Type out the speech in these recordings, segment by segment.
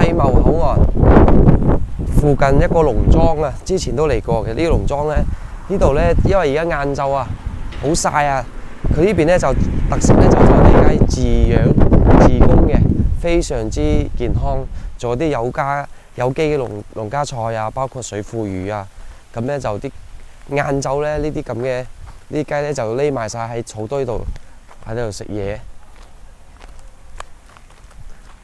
咁咧，我哋喺呢個世貿口岸附近一個農莊啊，之前都嚟過嘅。呢、個農莊咧，呢度咧，因為而家晏晝啊，好晒啊，佢呢邊咧就特色咧就係我哋而家自養自供嘅，非常之健康，做啲有加有機嘅農農家菜啊，包括水庫魚啊，咁咧就啲晏晝咧呢啲咁嘅呢啲雞咧就匿埋晒喺草堆度喺度食嘢。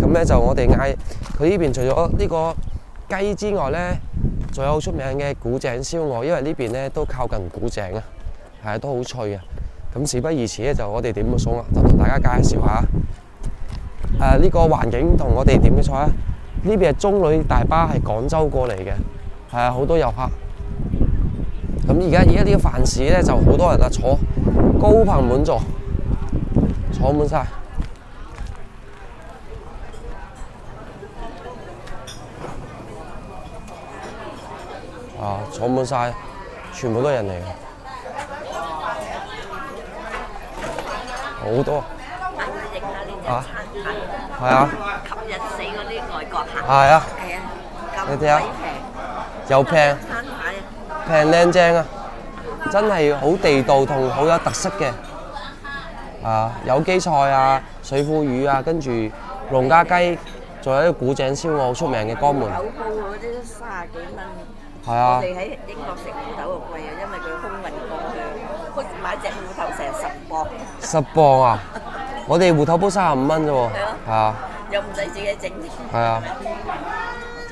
咁咧就我哋嗌佢呢邊除咗呢個雞之外咧，仲有好出名嘅古井燒鵝，因為呢邊咧都靠近古井啊，係啊都好脆啊。咁事不宜遲咧，就我哋點嘅餸啊，就同大家介紹下。誒、呢、個環境同我哋點嘅菜啊，呢邊係中旅大巴係廣州過嚟嘅，係啊好多遊客。咁而家而家呢個飯市咧就好多人啊，坐高朋滿座，坐滿晒。啊，坐滿晒，全部都係人嚟嘅，好多啊餐牌，係啊，吸引死嗰啲外國客。係啊，係啊，你睇下鬼又平平。餐牌啊，平靚正啊，真係好地道同好有特色嘅。啊，有機菜啊，水庫魚啊，跟住農家雞，仲有啲古井燒鵝好出名嘅江門。有鋪嗰啲都三十幾蚊。係啊我哋喺英國食芋頭好貴啊，因為佢空運過去，買隻芋頭成十磅，十磅啊！我哋芋頭煲三十五蚊啫喎。係啊係啊，又唔使自己整。係啊，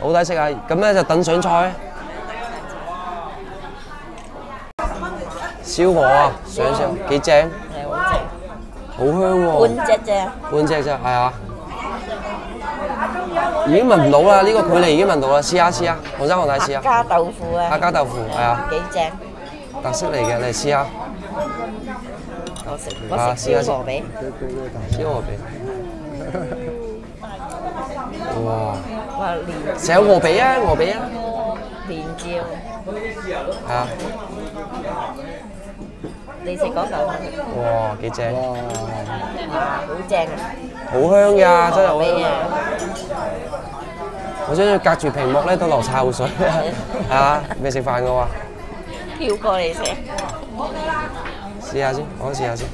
好抵食啊！咁咧就等上菜。燒鵝啊，上上幾正，係好正，好香喎。半隻啫。半隻啫，係啊，已經聞唔到啦，呢、個距離已經聞到啦，試下試下，黃生黃太試下，客家豆腐啊，客家豆腐係啊，幾正。特色嚟嘅，你嚟試下。我食啊我食燒鵝髀，燒鵝髀，哇！哇連成有鵝髀啊，鵝髀啊，連椒，係啊，你食嗰嚿哇幾正，哇好正啊！好香㗎，真係好香髀啊！我想要隔住屏幕咧都流晒口水，係 啊，未食飯嘅喎，跳過嚟食，試下先，我試下先，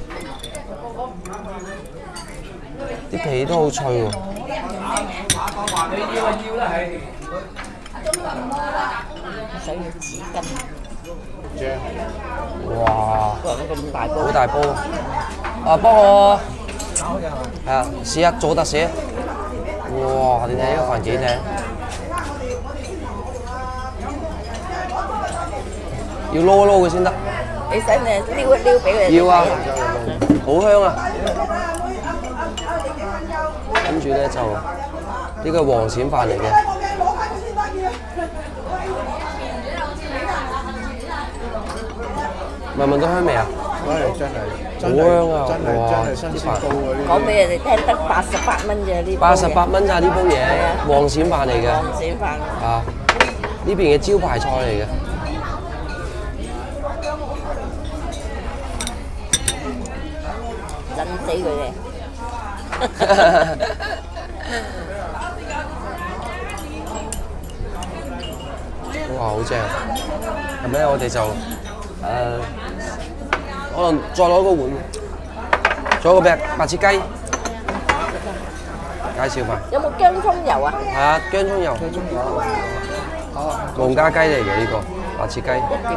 啲皮都好脆喎。想要紙巾，哇！哇咁大煲好，大煲啊！幫我係啊，試下做特寫。哇！你睇呢個飯幾靚，要撈一撈佢先得。你使唔使撩一撩俾佢？要啊，好香啊！跟住咧就呢個黃鱔飯嚟嘅，聞唔聞到香味啊？唉，真係好香啊真係哇真係新鮮高嗰啲。講俾人哋聽得八十八蚊啫，呢八十八蚊咋呢煲嘢，黃鱔飯嚟嘅。黃鱔飯，啊！呢邊嘅招牌菜嚟嘅，震死佢哋。哇，好正！咁咧，我哋就誒、可能再攞個碗，仲有個白白切雞，介紹埋，有冇姜葱油啊？係啊，姜葱油，最中意農家雞嚟嘅呢個白切雞，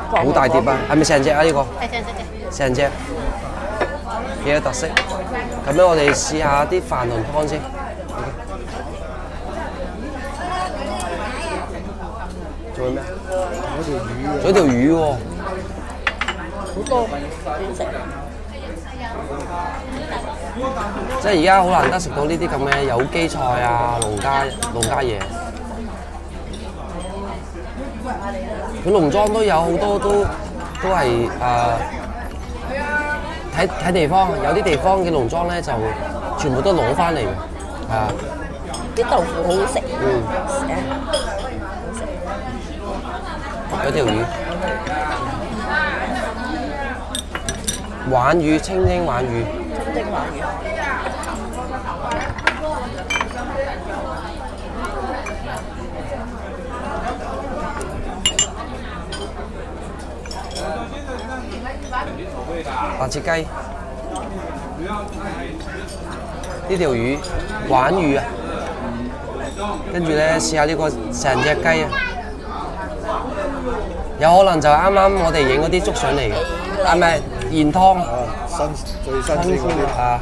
好大碟啊！係咪成隻啊？呢個係正正正。成隻幾有特色。咁樣我哋試下啲飯同湯先。做咩啊？嗰條魚啊，做條魚喎，好多短食。即係而家好難得食到呢啲咁嘅有機菜啊、農家農家嘢。佢農莊都有好多都都係誒睇睇地方，有啲地方嘅農莊咧就全部都攞翻嚟嘅，係啊，啲豆腐好好食，嗯，好食。有條魚，鯇魚清蒸鯇魚，清蒸鯇魚，白切雞，呢條魚皖魚啊，跟住咧試下呢個成隻雞啊，有可能就係啱啱我哋影嗰啲捉上嚟嘅，係咪鹽湯啊？新最新鮮嗰啲。啊！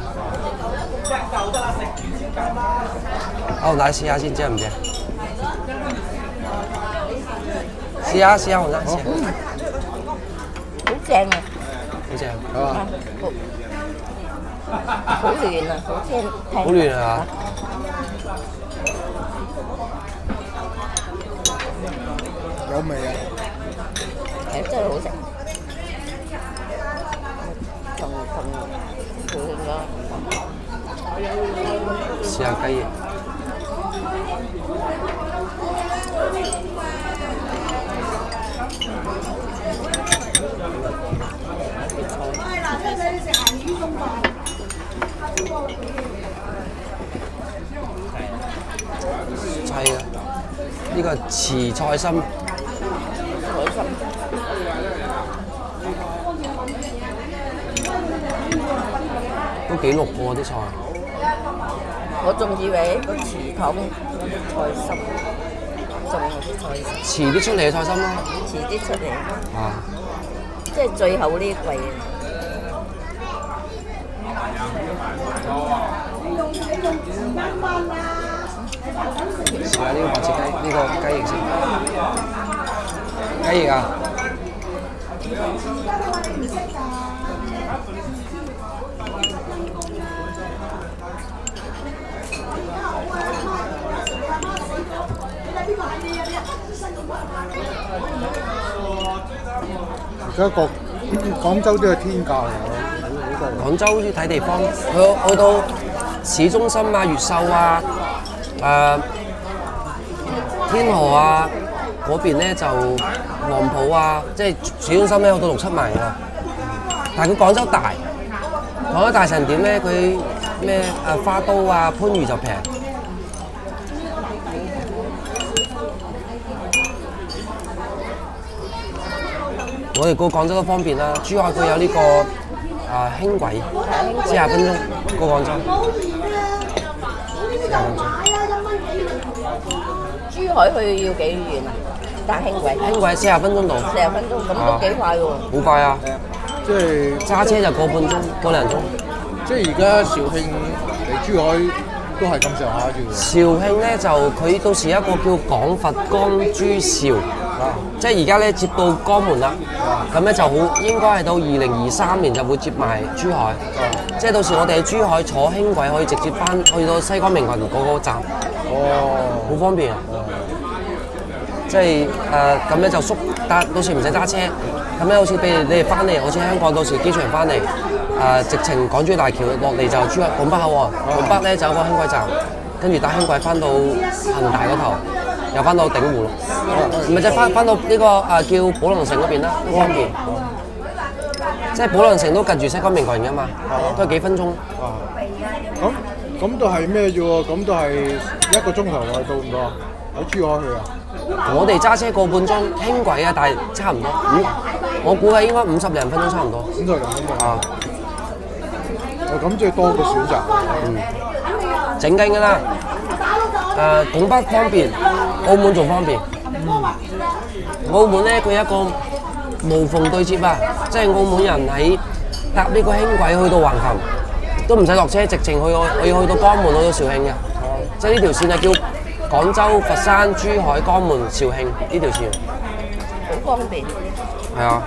好，大家試下先，正唔正？試下試下，我試下，好正啊！好正，係嘛？好好嫩啊，好聽聽。好嫩啊！有味啊！係真係好食。同同同咗。試下雞翼。係啊，呢个慈菜心，都幾綠喎啲菜。我仲以為個祠堂菜心，仲有啲菜心，遲啲出嚟嘅菜心咯。遲啲出嚟，啊，即係最後呢一季啊！試下呢個白切雞，呢、個雞翼先。雞翼啊！而家個廣州都係天價嚟嘅，好好廣州好似睇地方，去去到市中心啊、越秀啊、誒、天河啊嗰邊咧就黃埔啊，即係市中心咧去到六七萬啊。但係佢廣州大，廣州大成點咧？佢咩誒花都啊、番禺就平。我哋過廣州都方便啦，珠海佢有呢、個啊輕軌，四廿分鐘過廣州，四廿分鐘。珠海去要幾遠啊？搭輕軌輕軌四廿分鐘到，四十分鐘，咁都幾快喎！好快啊！即係揸車就個半鐘，個零鐘。即係而家肇慶嚟珠海都係咁上下啫喎。肇慶咧就佢到時一個叫廣佛江珠肇，啊，即係而家咧接到江門啦，咁咧就好應該係到二零二三年就會接埋珠海，即係到時我哋喺珠海坐輕軌可以直接翻去到西江明雲嗰個站，哦，好方便啊！即係誒咁咧就縮，但到時唔使揸車，咁咧好似譬如你哋翻嚟，好似香港到時機場翻嚟，誒、直情港珠大橋落嚟就珠海拱北口岸，拱北咧就有個輕軌站，跟住搭輕軌翻到恒大嗰頭，又翻到鼎湖咯，唔係即係翻翻到呢、個啊、叫寶龍城嗰邊啦，都方便。即係寶龍城都近住西江明群噶嘛，都係幾分鐘。啊，咁咁都係咩啫喎？咁都係一個鐘頭內到唔到啊？喺珠海去啊？我哋揸車個半鐘輕軌啊，但係差唔多五，我估計應該五十零分鐘差唔多。咁就係咁啊。啊，哦，咁即係多個選擇。整緊㗎啦。誒、拱北方便，澳門仲方便。澳門咧，佢有一個無縫對接啊，即係澳門人喺搭呢個輕軌去到橫琴，都唔使落車，直情去我要去到江門去到肇慶嘅。即係呢條線係叫廣州、佛山、珠海、江門、肇慶呢條線。好方便。係啊。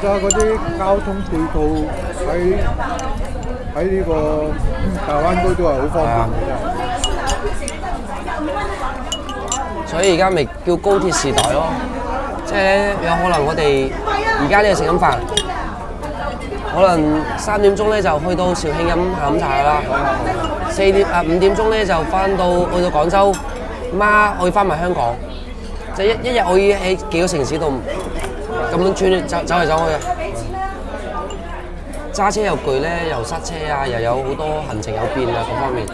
而家嗰啲交通配套喺喺呢個大灣區都係好方便嘅，所以而家咪叫高鐵時代咯，即係咧有可能我哋而家呢度食緊飯，可能三點鐘咧就去到肇慶飲下午茶啦，四點啊五點鐘咧就翻到去到廣州，媽可以翻埋香港，即係一一日可以喺幾個城市度咁樣轉走走嚟走去啊！揸車又攰咧，又塞車啊，又有好多行程有變啊，各方面。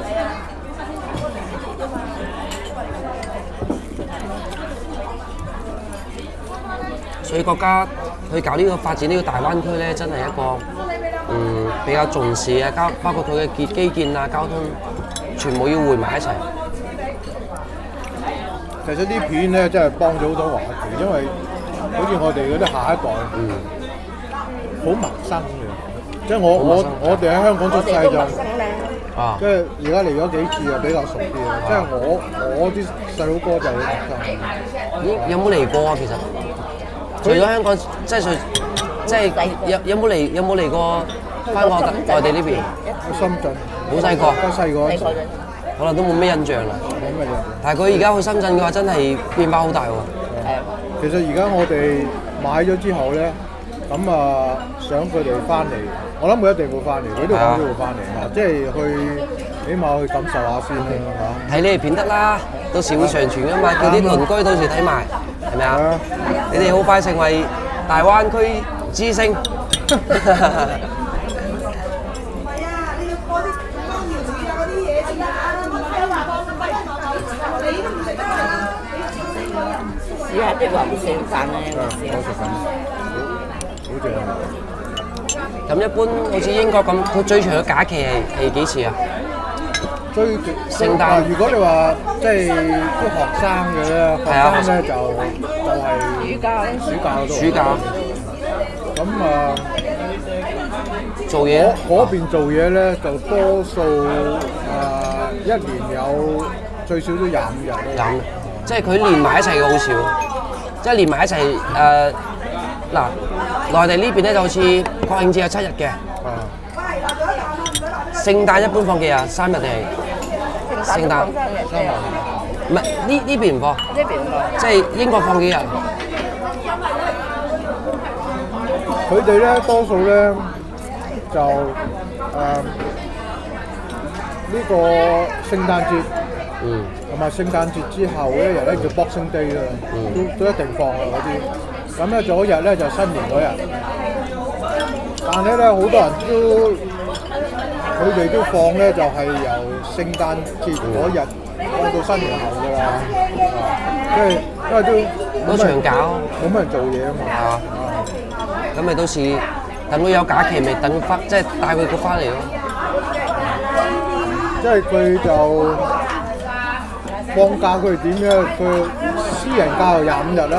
所以國家去搞呢個發展呢個大灣區咧，真係一個嗯比較重視啊，交包括佢嘅基基建啊、交通，全部要匯埋一齊。其實啲片咧真係幫咗好多華僑，因為好似我哋嗰啲下一代，嗯好陌生嘅。即係我我我哋喺香港出世就。啊即係而家嚟咗幾次啊，比較熟啲啊。即係我我啲細佬哥就好陌生。咦有冇嚟過啊？其實除咗香港，即係除即係有有冇嚟有冇嚟過翻過內地呢邊？喺深圳，好細個好細個。可能都冇咩印象啦。冇乜嘢。但係佢而家去深圳嘅話，真係變化好大喎。其實而家我哋買咗之後咧，咁啊想佢哋翻嚟，我諗佢一定會翻嚟，佢都講咗會翻嚟啊，即係去起碼去感受下先啦嚇。睇你哋片得啦，到時會上傳噶嘛，叫啲鄰居到時睇埋，係咪啊？你哋好快成為大灣區之星。係啊，你要播啲光瑤柱啊嗰啲嘢先得啊！我睇下話放乜你都唔食得啊！試下啲雲線飯咧，啊試下我食緊，好好正啊！咁一般好似英國咁，佢最長嘅假期係係幾時啊？最聖誕。啊如果你話即係啲學生嘅咧，學係啊。生咧就就係暑假，暑假。暑假咁啊，做嘢？嗰嗰邊做嘢咧就多數啊一年有最少都廿五日廿五，即係佢連埋一齊嘅好少，即係連埋一齊誒嗱，內地呢邊咧就好似國慶節有七日嘅，啊，聖誕一般放幾日？三日定係？聖誕三日唔係呢呢邊唔放，呢邊個即係英國放幾日？佢哋咧多數咧就誒呢個聖誕節嗯，同埋聖誕節之後一日咧叫 Boxing Day 啦，都都一定放啊嗰啲。咁咧早一日咧就新年嗰日，但係咧好多人都佢哋都放咧就係由聖誕節嗰日放到新年後㗎啦，啊，因為因為都都長搞冇乜人做嘢啊嘛，係嘛啊。咁咪到時等佢有假期，咪等翻即係帶佢個翻嚟咯。即係佢就放假佢哋點咧？佢私人假就廿五日啦。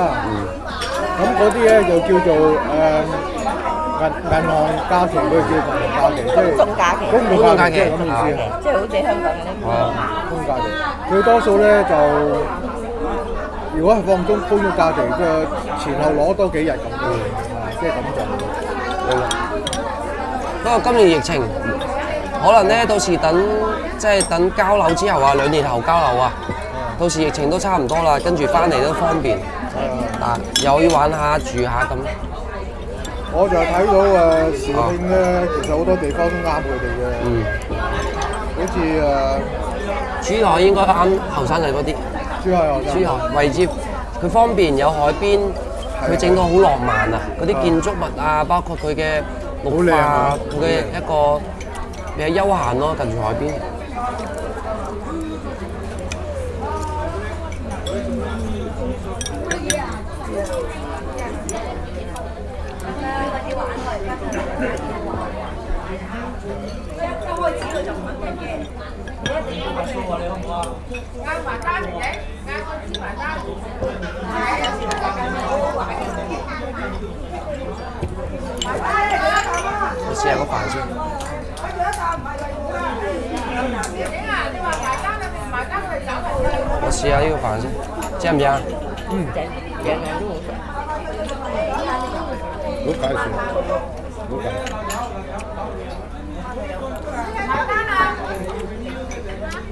咁嗰啲咧就叫做誒、銀銀行假期，佢哋叫銀行假期，即係公眾假期公眾假期即係咁意思啊。即係好似香港嗰啲。啊，公眾假期，佢多數咧就如果係放中公眾假期嘅前後攞多幾日咁嘅，啊，即係咁做。不過今年疫情，可能咧到時等即係等交樓之後啊，兩年後交樓啊，到時疫情都差唔多啦，跟住翻嚟都方便。嗱，又要玩下住下咁。我就睇到誒肇慶咧，其實好多地方都啱佢哋嘅，嗯，好似誒。珠海應該啱後生仔嗰啲。珠海珠海位置佢方便，有海邊，佢整到好浪漫啊！嗰啲建築物啊，包括佢嘅綠化好靚啊嘅一個比較休閒咯，近住海邊。我试下个饭先。我试下呢个饭先，正唔正啊？嗯，正样样都好食。好介绍，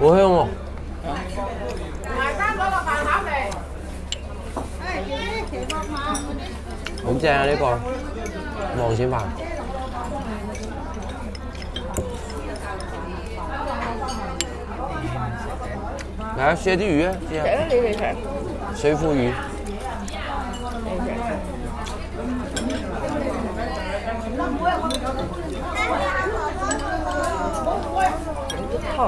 好香喎！好正啊！呢個黃鱔飯。嚟啊，試下啲魚啊，試下食啊，你哋食。水庫魚。湯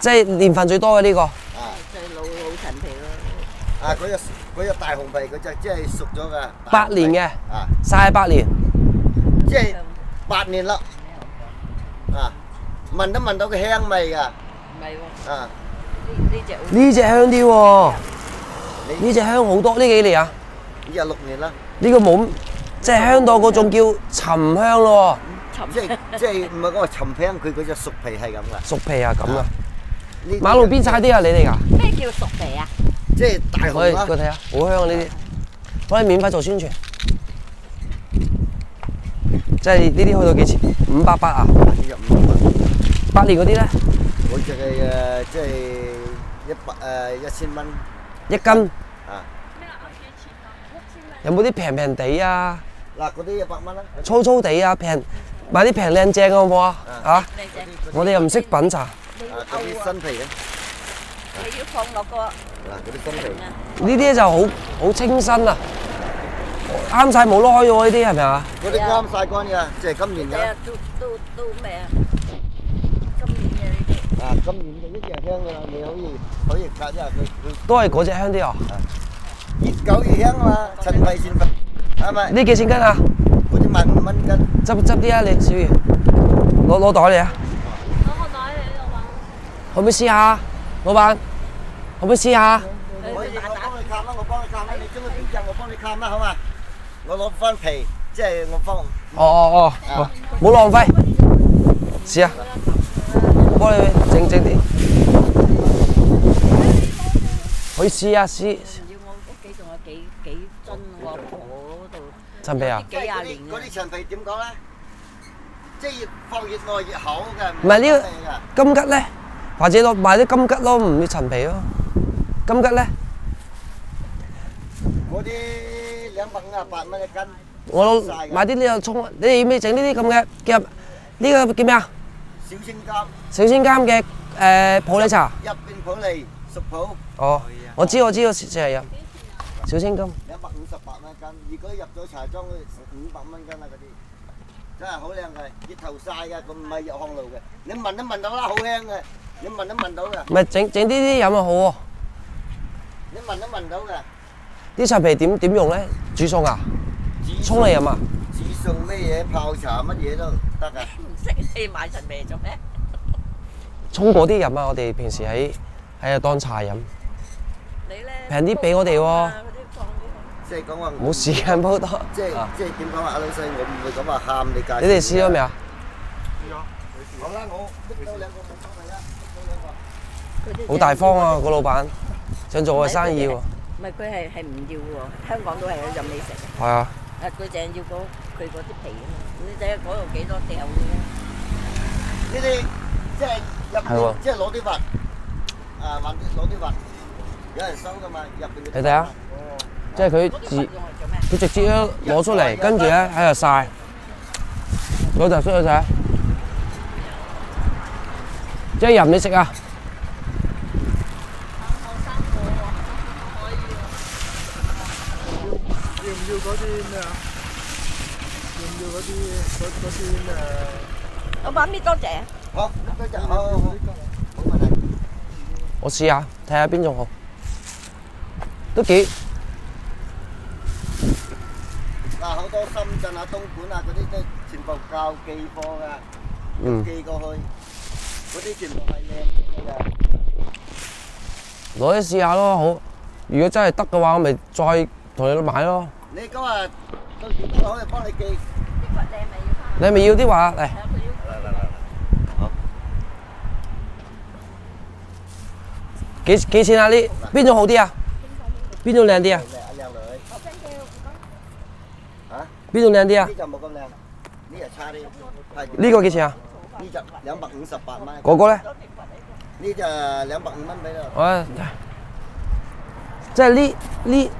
即係年份最多嘅呢個。最老老陳皮咯。啊！嗰只嗰只大紅皮嗰只即係熟咗㗎，八年嘅啊，晒八年，即係八年啦，啊，聞都聞到個香味㗎，唔係喎，啊，呢呢只呢只香啲喎，呢只香好多。呢幾年啊？呢只六年啦，呢個冇，即係香到嗰種叫沉香咯即係即係唔係嗰個沉香，佢嗰只熟皮係咁噶。熟皮啊咁啊！呢馬路邊晒啲啊，你哋㗎？咩叫熟皮啊？即係大我哋紅啦過，睇下，好香啊呢啲，可以免費做宣傳。即係呢啲去到幾錢？五百八啊！呢只五百蚊，八年嗰啲咧，嗰只係誒即係一百誒一千蚊一斤啊，有冇啲平平地啊？嗱嗰啲一百蚊啦，粗粗地啊，平買啲平靚正嘅好唔好啊？啊！咩啫？我哋又唔識品茶，啊嗰啲新皮嘅，你要放落個嗱嗰啲新皮。啊，呢啲就好好清新啊，啱晒冇攞咗呢啲係咪啊？嗰啲啱晒乾㗎，即係今年嘅。都都都咩啊？今年嘅呢啲。啊，今年就一隻香㗎啦，你可以可以隔一下佢佢都係嗰只香啲啊！越久越香啊嘛，陳皮？呢幾錢斤啊？嗰啲賣五蚊斤，執執啲啊，你小魚，攞攞袋嚟啊！可唔可以試下？老闆，可唔可以試下？我我幫你砍啦，我幫你砍啦，你中意邊隻我幫你砍啦，好嘛？我攞翻皮，即係我幫。哦哦哦，好冇浪費，試下，我幫你整整啲，可以試下試要我屋企仲有幾幾樽我阿婆嗰度陳皮啊！幾廿年嗰啲陳皮點講咧？即係越放越耐越好嘅。唔係呢個個金桔咧，或者攞買啲金桔咯，唔要陳皮咯。金桔咧，嗰啲兩百五十八蚊一斤，我攞買啲呢個葱，你哋要唔要整呢啲咁嘅叫呢個叫咩啊？小青柑小鮮柑嘅誒普洱茶。入邊普洱熟普，哦，我知我知，我成日飲小青柑。兩百五蚊一斤。如果入咗茶莊，五百蚊斤啦嗰啲，真係好靚嘅，熱頭晒嘅，佢唔係入烘爐嘅。你聞都聞到啦，好香嘅，你聞都聞到嘅，唔係整整啲啲飲啊好喎。你聞都聞到嘅。啲陳皮點點用咧？煮餸啊？沖嚟飲啊？煮餸咩嘢泡茶乜嘢都得㗎。唔識你買陳皮做咩？沖嗰啲飲啊！我哋平時喺喺度當茶飲，你咧平啲俾我哋喎即係講話冇時間煲多。即係啊即係點講啊？阿老細，我唔會咁話喊你介。你哋試咗未啊？好啦，我拎多兩個冇所謂啦，拎多兩個。好大方啊！個老闆想做我嘅生意喎。唔係佢係係唔要喎，香港都係有任你食。係啊，啊，佢淨係要嗰佢嗰啲皮啊嘛，你睇下嗰度幾多掉嘅呢啲即係入邊，即係攞啲核，啊，揾啲攞啲核，有人收噶嘛，入邊你睇下哦即係佢嗰啲自物用嚟做咩？佢直接咧攞出嚟，跟住咧喺度曬，攞就出去曬。即係任你食啊！要唔要嗰啲咩啊？要唔要嗰啲嗰嗰啲咩？老闆搣多謝。好，嗰隻好好好，冇問題。我試下睇下邊種好，都幾嗱，好多深圳啊、東莞啊嗰啲都全部教寄貨㗎，嗯寄過去，嗰啲全部係靚嘅。攞啲試下咯，好。如果真係得嘅話，我咪再同你買咯。你今日到時都可以幫你寄？你係咪要啲話嚟？嚟嚟嚟，好。幾幾錢啊？呢邊種好啲啊？邊種靚啲啊？靚啊靚女。嚇？邊種靚啲啊呢？就冇咁靚，呢就差啲。係呢個幾錢啊？呢就兩百五十八蚊，嗰個咧？呢就兩百五蚊俾你。我即係呢呢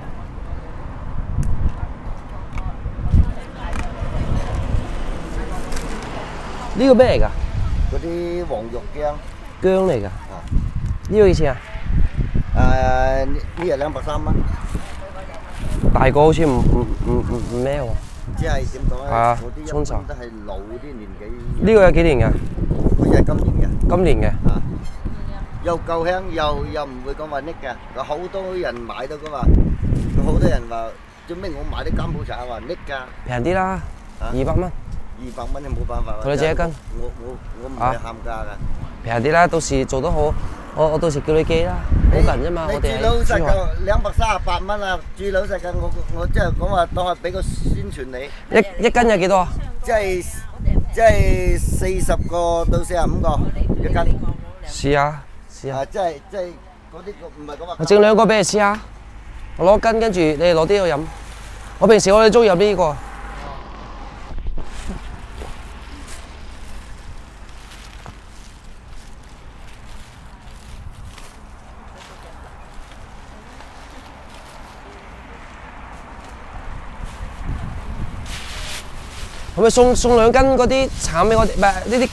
呢個咩嚟㗎？嗰啲黃肉薑，薑嚟㗎。呢個幾錢啊？誒呢呢就兩百三蚊，大個好似唔唔唔唔唔咩喎？即係點講咧？嗰啲一沖茶般都係老啲年紀，呢個有幾年㗎？好似係今年嘅。今年嘅。啊，又夠香，又又唔會講話溺嘅，有好多人買到噶嘛，有好多人話做咩我買啲甘普茶話溺㗎，平啲啦，啊二百蚊，二百蚊就冇辦法啦。同你借一斤我我我唔啊係喊價㗎。平啲啦。到時做得好，我我到時叫你寄啦，好近啫嘛。我哋老喺珠海。實嘅兩百三十八蚊啊！最老實嘅我我即係講話當係俾個宣傳你，一一斤有幾多啊？即係即係四十個到四十五個一斤，試下試下啊，即係即係嗰啲唔係咁話。我整兩個俾你試下。我攞斤，跟住你哋攞啲去飲。我平時我哋中意飲呢個。可唔可以送送兩斤嗰啲橙俾我哋？唔係呢啲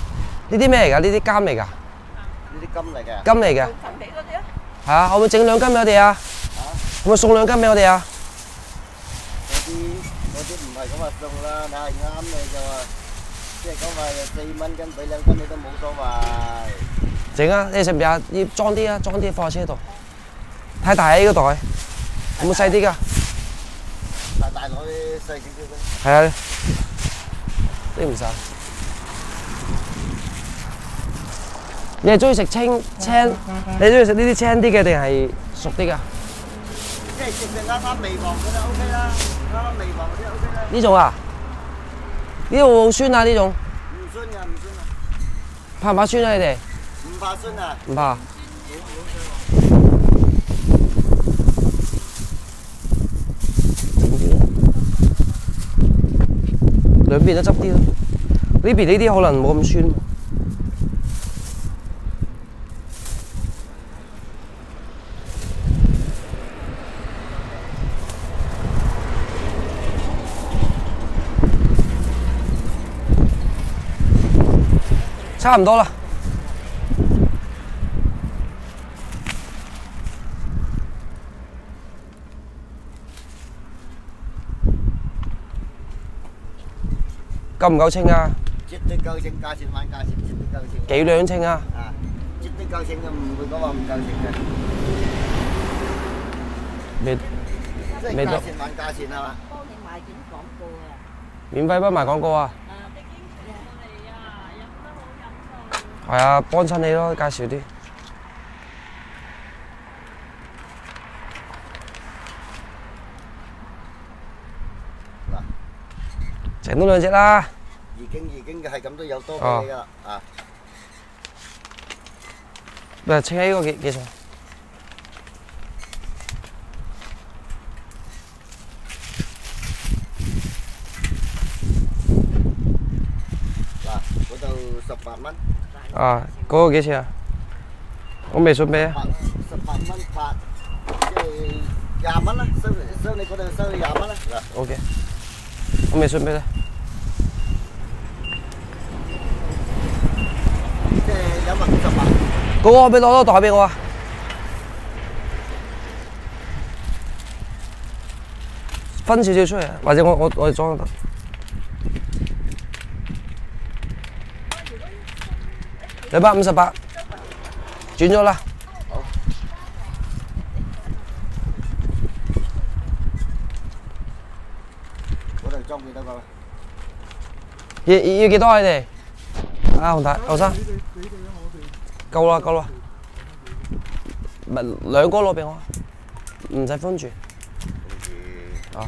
呢啲咩嚟㗎？呢啲柑嚟㗎？呢啲金嚟嘅。金嚟嘅。陳皮嗰啲啊，係啊，可唔可以整兩斤俾我哋啊？可唔可以送兩斤俾我哋啊？嗰啲嗰啲唔係咁話送啦，你係啱你就話，即係講話四蚊斤俾兩斤你都冇所謂。整啊！你食唔食啊？要裝啲啊，裝啲放喺車度。太大啊！呢個袋，有冇細啲㗎？大大攞啲細少少嘅。係啊，呢唔晒。你係中意食青青？你中意食呢啲青啲嘅定係熟啲㗎？即係食食啱啱微黃嗰啲 O K 啦，啱啱微黃嗰啲 O K 啦，呢種啊？呢度好酸啊！呢種唔酸㗎唔酸啊，怕唔怕酸啊？你哋唔怕酸啊。唔怕。兩邊都執啲咯。呢邊呢啲可能冇咁酸。差唔多啦。夠唔夠稱啊？絕對夠稱，價錢還價錢，絕對夠稱。幾兩稱啊？啊，絕對夠稱嘅，唔會講話唔夠稱嘅。未即係未到價錢還價錢係嘛？幫你賣點廣告啊！免費幫賣廣告啊？係啊，幫襯你咯，介紹啲。整多兩隻啦。已經已經係咁都有多俾你㗎啦啊！誒，稱起呢個幾幾重？嗱，嗰度十八蚊，啊，嗰個幾錢啊？我微信俾啊。八十八蚊八，即係廿蚊啦，收收你嗰度收你廿蚊啦。嗱，OK，我微信俾你。即係有冇百五十八。嗰個可唔可以攞多袋俾我啊？分少少出嚟，或者我我我哋裝都得。兩百五十八，轉咗啦。嗰度裝幾多個？要要幾多啊？你哋？啊，紅太後生，夠啦夠啦，唔係兩個攞俾我，唔使分住。啊。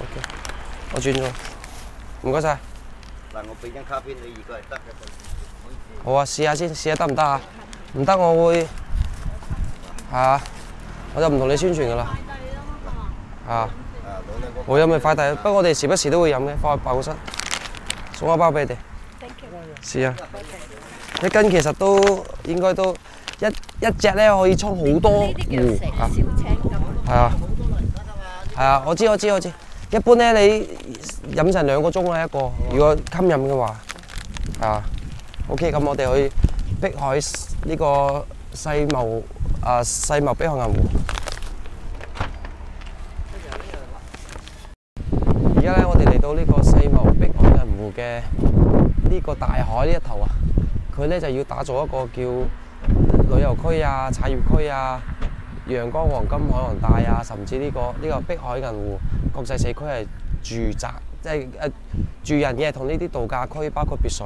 OK，我轉咗，唔該晒。嗱，我俾張卡片你，如果係得嘅就可以。好啊，試下先，試下得唔得啊？唔得我會係啊，我就唔同你宣傳噶啦。啊，啊，攞兩個。冇飲咪快遞，不過我哋時不時都會飲嘅，放喺辦公室，送一包俾你哋。試下，一斤其實都應該都一一隻咧可以沖好多壺啊！係啊，係啊，我知我知我知。一般咧你飲成兩個鐘啦一個，如果襟飲嘅話，係啊。OK，咁我哋去碧海呢個世貿啊世貿碧海銀湖。而家咧，我哋嚟到呢個世貿碧海銀湖嘅呢個大海呢一頭啊，佢咧就要打造一個叫旅遊區啊、產業區啊、陽光黃金海岸帶啊，甚至呢、個呢、個碧海銀湖國際社區係住宅，即係誒住人嘅，同呢啲度假區包括別墅。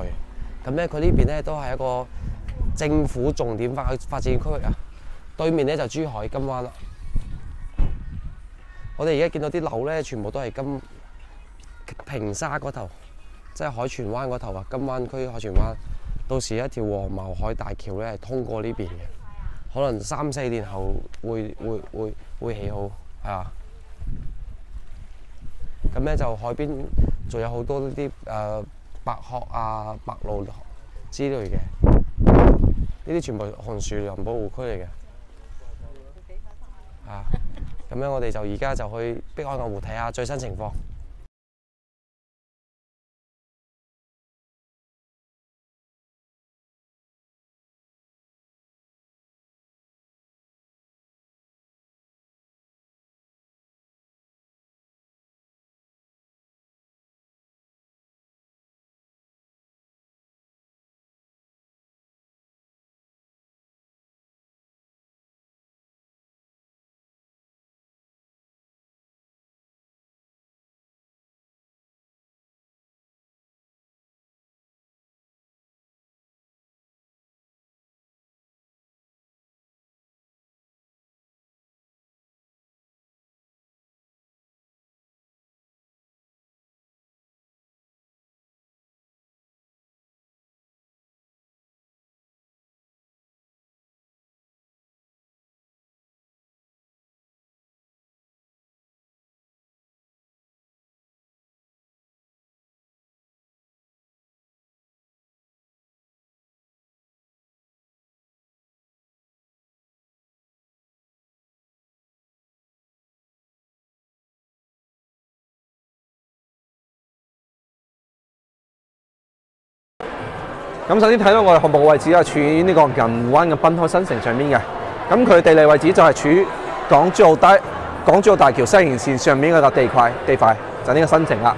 咁咧，佢呢邊咧都係一個政府重點發發展區域啊。對面咧就珠海金灣啦。我哋而家見到啲樓咧，全部都係金平沙嗰頭，即係海泉灣嗰頭啊，金灣區海泉灣。到時一條黃茅海大橋咧係通過呢邊嘅，可能三四年後會會會會起好，係啊。咁咧就海邊仲有好多呢啲誒白鶴啊、白鹭之類嘅，呢啲全部係紅樹林保護區嚟嘅。啊，咁樣我哋就而家就去碧海岸湖睇下最新情況。咁首先睇到我哋項目嘅位置啊處於呢個銀湖灣嘅濱海新城上面嘅。咁佢地理位置就係處於港珠澳大港珠澳大橋西延線上面嗰個地塊地塊，就係呢個新城啦。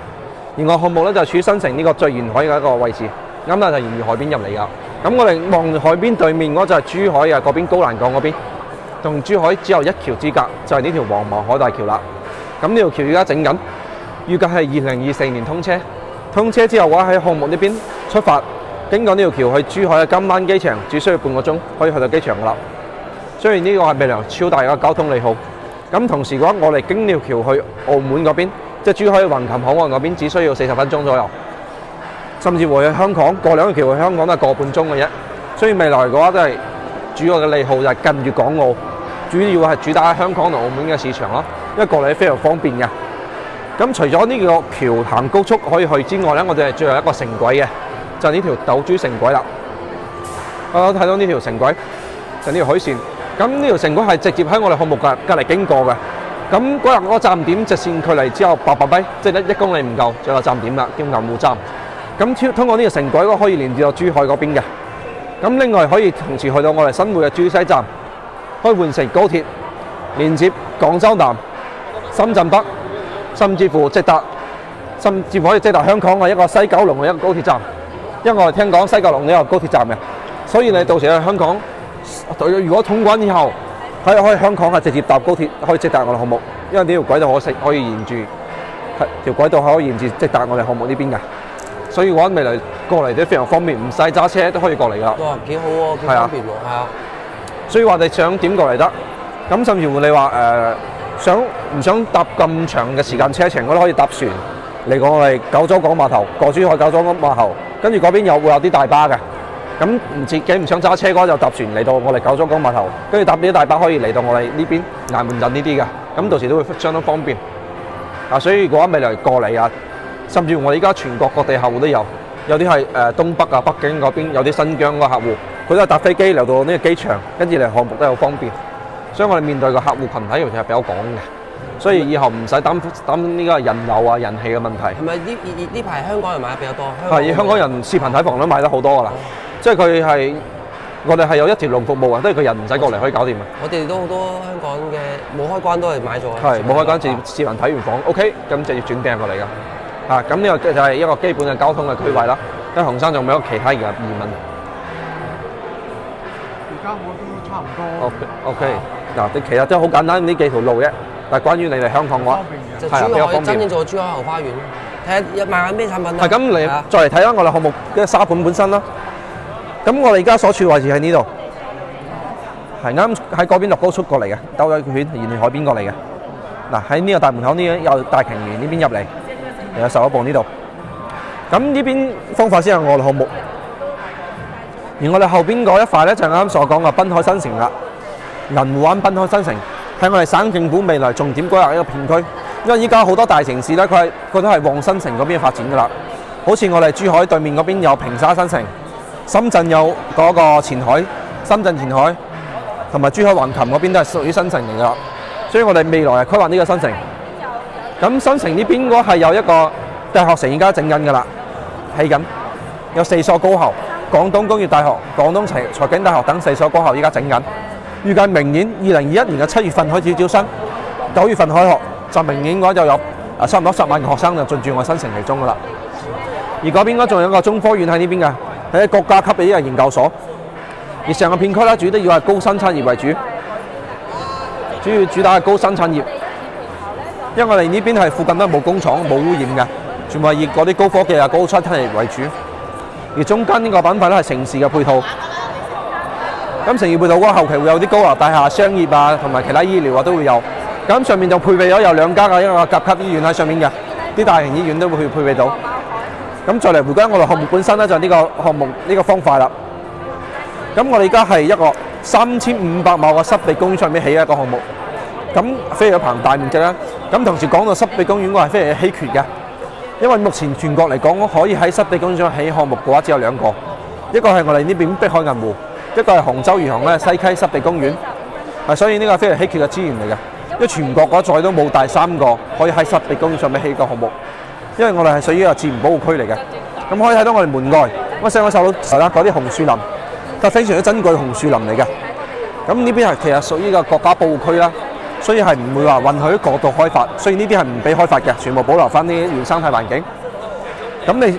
而我項目咧就處於新城呢個最沿海嘅一個位置，咁咧就沿住海邊入嚟噶。咁我哋望海邊對面嗰就係珠海啊嗰邊高欄港嗰邊，同珠海只有一橋之隔，就係呢條黃茅海大橋啦。咁呢條橋而家整緊，預計係二零二四年通車。通車之後嘅話喺項目呢邊出發。經過呢條橋去珠海嘅金灣機場，只需要半個鐘可以去到機場噶啦。雖然呢個係未來超大嘅交通利好，咁同時嘅話，我哋經呢條橋去澳門嗰邊，即係珠海橫琴口岸嗰邊，只需要四十分鐘左右。甚至回去香港過兩條橋去香港都係個半鐘嘅啫。所以未來嘅話都係主要嘅利好就係近粵港澳，主要係主打香港同澳門嘅市場咯，因為過嚟非常方便嘅。咁除咗呢個橋行高速可以去之外咧，我哋係最後一個城軌嘅。就呢條斗珠城軌啦，我睇到呢條城軌就呢條海線，咁呢條城軌係直接喺我哋項目隔隔離經過嘅，咁嗰日嗰個站點直線距離只有八百米，即係一一公里唔夠，就有站點啦，叫銀湖站。咁通過呢條城軌可以連接到珠海嗰邊嘅。咁另外可以同時去到我哋新會嘅珠西站，可以換乘高鐵連接廣州南、深圳北，甚至乎直達，甚至乎可以直達香港嘅一個西九龍嘅一個高鐵站。因為我哋聽講西九龍都有高鐵站嘅，所以你到時去香港，如果通關以後，喺可以香港係直接搭高鐵，可以直達我哋項目，因為呢條軌道可食可以沿住係條軌道係可以沿住直達我哋項目呢邊嘅，所以我覺得未來過嚟都非常方便，唔使揸車都可以過嚟噶啦。哇，幾好喎，幾方便喎，係啊。所以話你想點過嚟得，咁甚至乎你話誒、呃想唔想搭咁長嘅時間車程，我都可以搭船嚟過我哋九州港碼頭，過珠海九州港碼頭，跟住嗰邊有會有啲大巴嘅。咁唔自己唔想揸車嘅話，就搭船嚟到我哋九州港碼頭，跟住搭呢啲大巴可以嚟到我哋呢邊崖門鎮呢啲嘅，咁到時都會相當方便。啊，所以如果未來過嚟啊，甚至乎我哋而家全國各地客戶都有，有啲係誒東北啊、北京嗰邊，有啲新疆嘅客戶，佢都係搭飛機嚟到呢個機場，跟住嚟項目都有方便。所以我哋面對嘅客戶群體其實係比較廣嘅，所以以後唔使擔擔呢個人流啊、人氣嘅問題。係咪呢呢呢排香港人買得比較多？係香港人視頻睇房都買得好多噶啦，即係佢係我哋係有一條龍服務啊，都係佢人唔使過嚟可以搞掂啊。我哋都好多香港嘅冇開關都係買咗。係冇開關，直接視頻睇完房，OK，咁直接轉訂過嚟噶。啊，咁呢個就係一個基本嘅交通嘅區位啦。跟紅山仲有冇其他嘅疑問而家我都差唔多？OK OK，嗱，你其實真係好簡單呢幾條路啫。但係關於你哋香港嘅話。就係啊比較珠海真正做珠海後花園，睇下一賣緊咩產品啊？係咁，你再嚟睇下我哋項目嘅沙盤本身啦。咁我哋而家所處位置喺呢度，係啱喺嗰邊落高速過嚟嘅，兜咗一圈沿住海邊過嚟嘅。嗱喺呢個大門口呢，有大鯨園呢邊入嚟，又有十一部呢度。咁呢邊方法先係我哋項目，而我哋後邊嗰一塊咧就係啱啱所講嘅濱海新城啦。銀湖灣濱海新城係我哋省政府未來重點規劃一個片區，因為依家好多大城市咧，佢係佢都係往新城嗰邊發展噶啦。好似我哋珠海對面嗰邊有平沙新城，深圳有嗰個前海、深圳前海，同埋珠海橫琴嗰邊都係屬於新城嚟噶。所以我哋未來係規劃呢個新城。咁新城呢邊嗰係有一個大學城，而家整緊噶啦，起緊，有四所高校，廣東工業大學、廣東財財經大學等四所高校依家整緊。預計明年二零二一年嘅七月份開始招生，九月份開學，就明年嘅話就有啊差唔多十萬個學生就進駐我新城其中噶啦。而嗰邊應該仲有一個中科院喺呢邊嘅，係一國家級嘅一個研究所。而成個片區咧，主要係高新產業為主，主要主打係高新產業。因為我哋呢邊係附近都冇工廠、冇污染嘅，全部係以嗰啲高科技啊、高新產業為主。而中間呢個板塊咧係城市嘅配套。咁城業配套嗰個後期會有啲高樓大廈、商業啊，同埋其他醫療啊都會有。咁上面就配備咗有兩家嘅一個甲級醫院喺上面嘅，啲大型醫院都會配備到。咁再嚟回歸我哋項目本身咧，就係呢個項目呢個方塊啦。咁我哋而家係一個三千五百畝嘅濕地公園上面起一個項目。咁非常龐大面積啦。咁同時講到濕地公園，我係非常稀缺嘅，因為目前全國嚟講，可以喺濕地公園上起項目嘅話，只有兩個，一個係我哋呢邊碧海銀湖，一個係杭州餘杭咧西溪濕地公園。係，所以呢個係非常稀缺嘅資源嚟嘅，因為全國嗰再都冇第三個可以喺濕地公園上面起個項目。因為我哋係屬於一個自然保護區嚟嘅，咁可以睇到我哋門外，我上個手到係啦，嗰啲紅樹林，都係非常之珍貴嘅紅樹林嚟嘅。咁呢邊係其實屬於個國家保護區啦，所以係唔會話允許過度開發，所以呢邊係唔俾開發嘅，全部保留翻啲原生態環境。咁你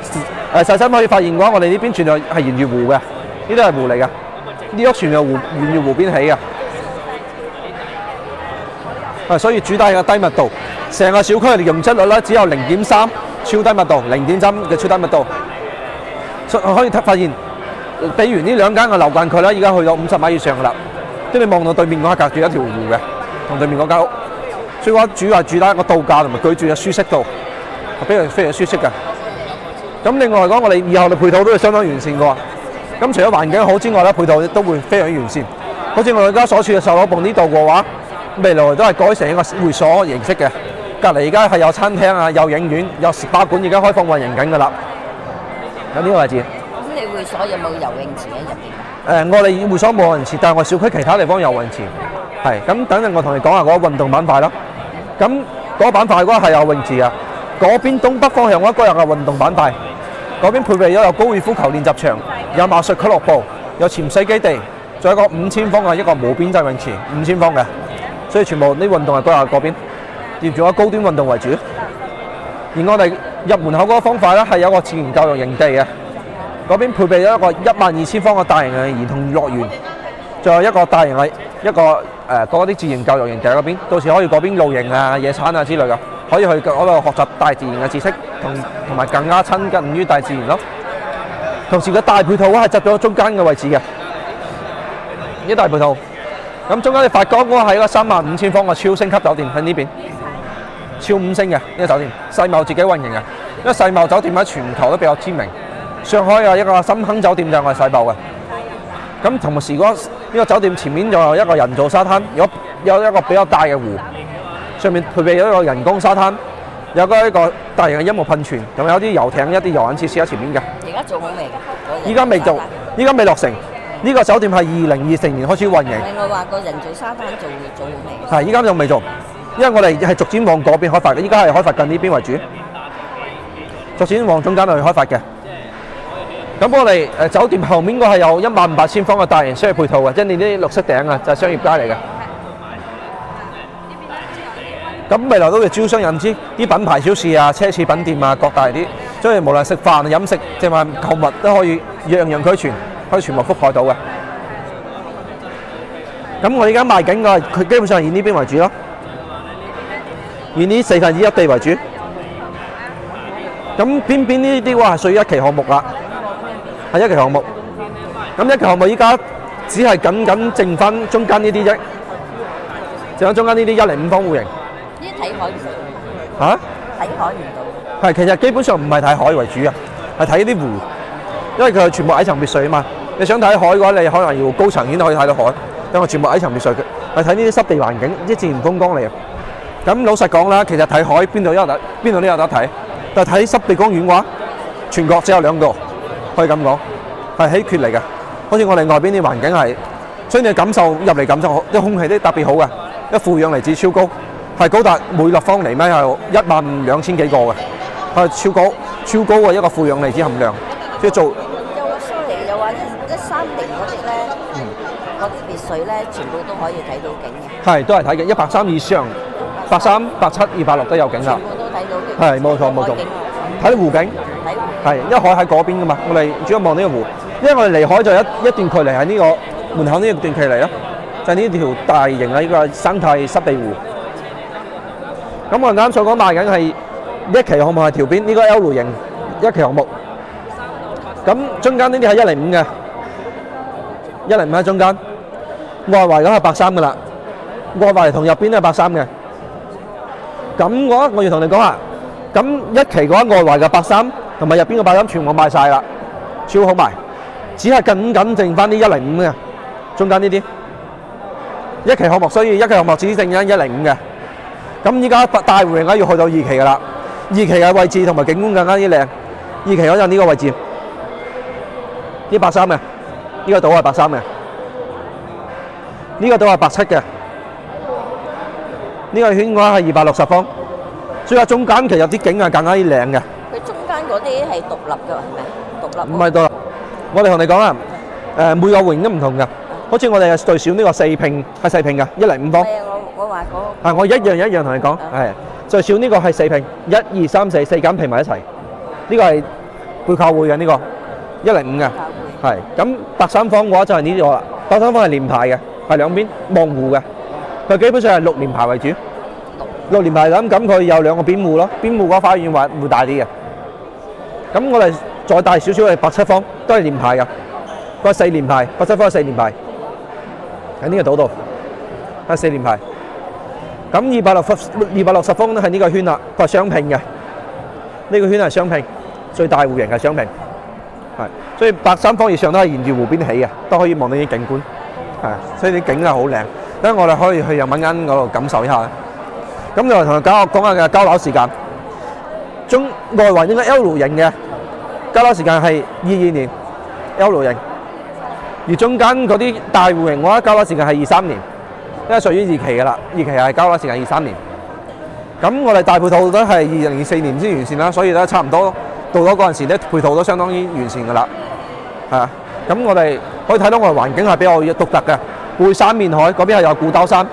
誒細心可以發現嘅話，我哋呢邊全部係沿住湖嘅，呢啲係湖嚟嘅，呢屋全部湖沿住湖邊起嘅。啊，所以主打係個低密度，成個小區嘅容積率咧只有零點三，超低密度，零點三嘅超低密度。所可以睇發現，比如呢兩間嘅樓間距咧，而家去到五十米以上噶啦，即係你望到對面嗰隔住一條湖嘅，同對面嗰間屋。所以話主要係主打一個度假同埋居住嘅舒適度，係非常非常舒適嘅。咁另外嚟講，我哋以後嘅配套都係相當完善嘅喎。咁除咗環境好之外咧，配套都會非常完善。好似我哋而家所處嘅售樓部呢度嘅話，未來都係改成一個會所形式嘅。隔離而家係有餐廳啊，有影院，有食吧館，而家開放運營緊㗎啦。喺呢個位置。咁你會所有冇游泳池喺入邊？誒、我哋會所冇游泳池，但係我小區其他地方有游泳池。係咁，等陣我同你講下嗰個運動板塊啦。咁嗰個板塊嗰個係有泳池啊，嗰邊東北方向嗰個有個運動板塊，嗰邊配備咗有高爾夫球練習場，有馬術俱樂部，有潛水基地，仲有一個五千方嘅一個無邊際泳池，五千方嘅，所以全部啲運動係歸喺嗰邊，而仲有高端運動為主。而我哋入門口嗰個方塊咧係有個自然教育營地嘅，嗰邊配備咗一個一萬二千方嘅大型嘅兒童樂園，仲有一個大型嘅一個誒嗰啲自然教育營地喺嗰邊，到時可以嗰邊露營啊、野餐啊之類嘅，可以去嗰度學習大自然嘅知識，同同埋更加親近於大自然咯。同時個大配套係執咗中間嘅位置嘅，呢大配套。咁中間你發光嗰個係一個三萬五千方嘅超星級酒店喺呢邊。超五星嘅呢個酒店，世茂自己運營嘅，因為世茂酒店喺全球都比較知名。上海有一個深坑酒店就係我哋世茂嘅。咁同時嗰呢個酒店前面仲有一個人造沙灘，有有一個比較大嘅湖，上面配備咗一個人工沙灘，有個一個大型嘅音樂噴泉，仲有啲遊艇、一啲遊玩設施喺前面嘅。而家做好未㗎？依家未做，依家未落成。呢、個酒店係二零二四年開始運營。另外話個人造沙灘做做好未？係，依家仲未做，因為我哋係逐漸往嗰邊開發嘅，依家係開發緊呢邊為主，逐漸往中間去開發嘅。咁我哋誒酒店後面嗰係有一萬八千方嘅大型商業配套嘅，即係你啲綠色頂啊，就係商業街嚟嘅。咁未來都會招商引資，啲品牌超市啊、奢侈品店啊、各大啲，即係無論食飯、飲食，即係話購物都可以樣樣俱全，可以全部覆蓋到嘅。咁我而家賣緊嘅，佢基本上以呢邊為主咯，以呢四分之一地為主。咁邊邊呢啲話係屬於一期項目啦，係一期項目。咁一期項目依家只係僅僅剩翻中間呢啲啫，剩翻中間呢啲一零五方户型啲睇海唔到，嚇。睇海唔到。係，其實基本上唔係睇海為主啊，係睇啲湖，因為佢係全部矮層別墅啊嘛。你想睇海嘅話，你可能要高層先可以睇到海，因為全部矮層別墅嘅，係睇呢啲濕地環境，啲自然風光嚟嘅。咁老實講啦，其實睇海邊度都有得，邊度都有得睇。但係睇濕地公園嘅話，全國只有兩個，可以咁講，係稀缺嚟嘅。好似我哋外邊啲環境係，所以你感受入嚟感受好，啲空氣都特別好嘅，一負氧離子超高，係高達每立方厘米係一萬兩千幾個嘅，係超高超高嘅一個負氧離子含量，即係做。又話 sorry，又話一一三零嗰啲咧，嗰啲別墅咧，全部都可以睇到景嘅，係都係睇嘅，一百三以上，百三、百七、二百六都有景啦全。部都睇到景。係冇錯冇錯睇到湖景，係因為海喺嗰邊噶嘛，我哋主要望呢個湖，因為我哋離海就一一段距離喺呢個門口呢一段距離咯，就係呢條大型嘅呢個生態濕地湖。咁我啱所講賣緊係一期項目係條邊？呢個 L 型一期項目，咁中間呢啲係一零五嘅，一零五喺中間，外圍嗰係百三噶啦，外圍同入邊都係百三嘅。咁我我要同你講下，咁一期嘅話外圍嘅百三同埋入邊嘅百三全部賣晒啦，超好賣，只係僅僅剩翻啲一零五嘅，中間呢啲。一期項目，所以一期項目只剩緊一零五嘅。咁依家大湖型咧要去到二期噶啦，二期嘅位置同埋景觀更加之靚，二期嗰陣呢個位置，呢百三嘅，呢個島係百三嘅，呢個島係白七嘅。呢個圈嘅話係二百六十方，所以話中間其實啲景係更加之靚嘅，佢中間嗰啲係獨立嘅係咪？獨立唔係獨立。我哋同你講啊，誒每個戶型都唔同嘅，好似我哋係最少呢個四拼係四拼嘅，一零五方。係啊，我我話嗰係我一樣一樣同你講，係最少呢個係四拼，一二三四四間拼埋一齊，呢個係背靠會嘅呢個。一零五嘅，個係咁白三方嘅話就係呢個啦，白三方係連排嘅，係兩邊望湖嘅，佢基本上係六連排為主，六連排咁咁佢有兩個邊戶咯，邊戶嗰個花園話會大啲嘅，咁我哋再大少少係白七方，都係連排嘅，個四連排，白七方係四連排，喺呢個島度係四連排。咁二百六十二百六十方咧係呢個圈啦，佢係雙拼嘅，呢、個圈係雙拼，最大戶型係雙拼，係，所以白三方以上都係沿住湖邊起嘅，都可以望到啲景觀，係，所以啲景係好靚，等我哋可以去日文間嗰度感受一下。咁就同佢講講下嘅交樓時間，中外環應該 L 型嘅交樓時間係二二年 L 型，而中間嗰啲大戶型嘅話交樓時間係二三年。因為屬於二期嘅啦，二期係交樓時間二三年。咁我哋大配套都係二零二四年先完善啦，所以咧差唔多到咗嗰陣時咧，配套都相當於完善㗎啦。係啊，咁我哋可以睇到我哋環境係比較獨特嘅，背山面海嗰邊係有古兜山，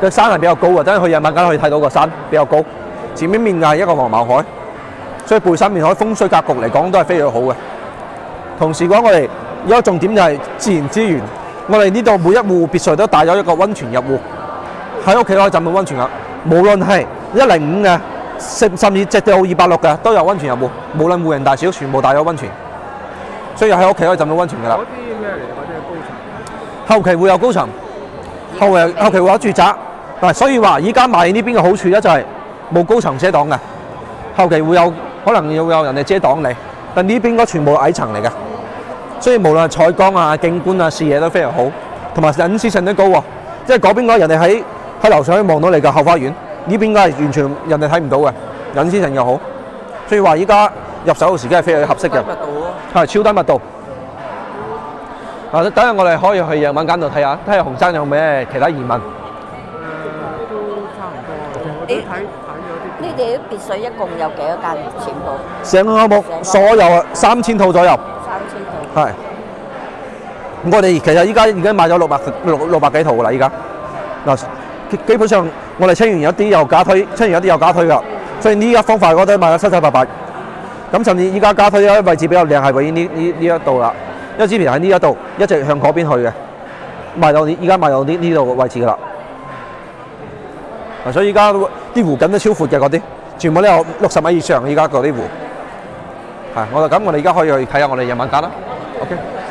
個山。係比較高嘅，真係去夜晚間可以睇到個山。比較高。前面面係一個黃茅海，所以背山。面海風水格局嚟講都係非常好嘅。同時講我哋有一個重點就係自然資源，我哋呢度每一户別墅都帶咗一個温泉入户，喺屋企可以浸到温泉啦。無論係一零五嘅，甚甚至直到二百六嘅都有温泉入户，無論户型大小，全部帶有温泉，所以喺屋企可以浸到温泉噶啦。嗰啲咩嚟？嗰啲係高層。後期會有高層，後期後期會有住宅，嗱，所以話依家買呢邊嘅好處咧就係冇高層遮擋嘅，後期會有可能要有人哋遮擋你，但呢邊嗰全部矮層嚟嘅，所以無論係採光啊、景觀啊、視野都非常好，同埋隱私性都高喎，即係嗰邊嗰人哋喺喺樓上可以望到你嘅後花園，呢邊嗰係完全人哋睇唔到嘅，隱私性又好，所以話依家入手嘅時機係非常之合適嘅。密度咯。係超低密度。嗱，等下我哋可以去夜晚間度睇下，睇下紅山有咩其他疑問。誒都差唔多，我都睇睇咗啲。呢啲別墅一共有幾多間？全部成個項目所有啊三千套左右。係。我哋其實依家已經買咗六百六六百幾套㗎啦，依家嗱基本上我哋清完有啲有加推，清完有啲有加推㗎，所以呢一方塊我都賣咗七七八八。咁甚至依家加推咧位置比較靚係位於呢呢呢一度啦，因為之前喺呢一度一直向嗰邊去嘅，賣到依家賣到呢呢度個位置㗎啦。所以依家啲湖景都超闊嘅嗰啲，全部都有六十米以上，依家嗰啲湖。係，我就咁，我哋而家可以去睇下我哋夜晚間啦。Okay.